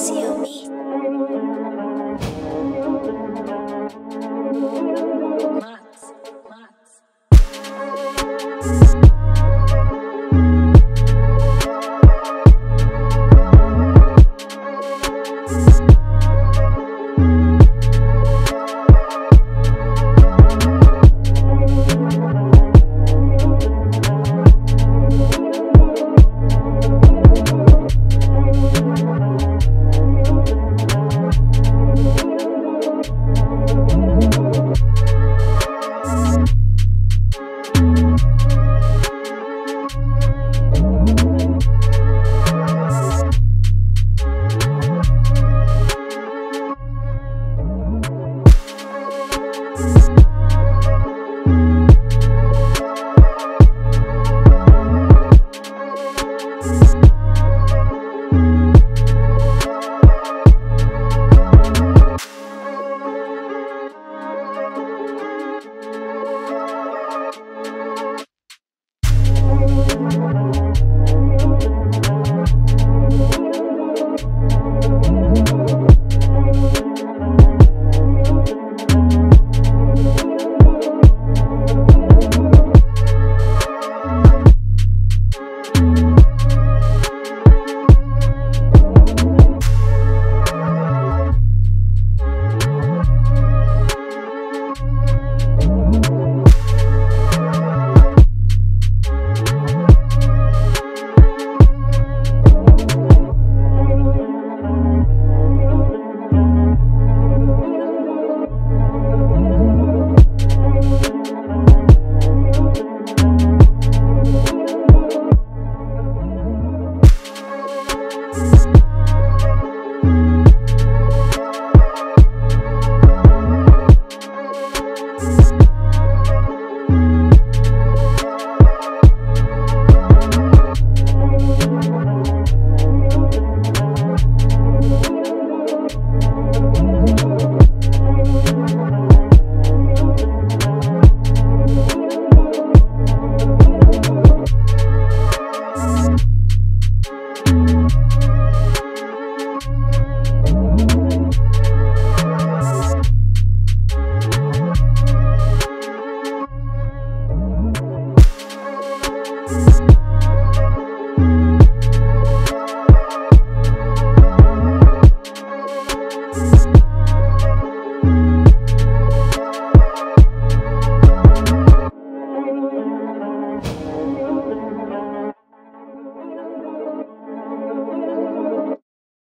Sio mi. Max, Max. Música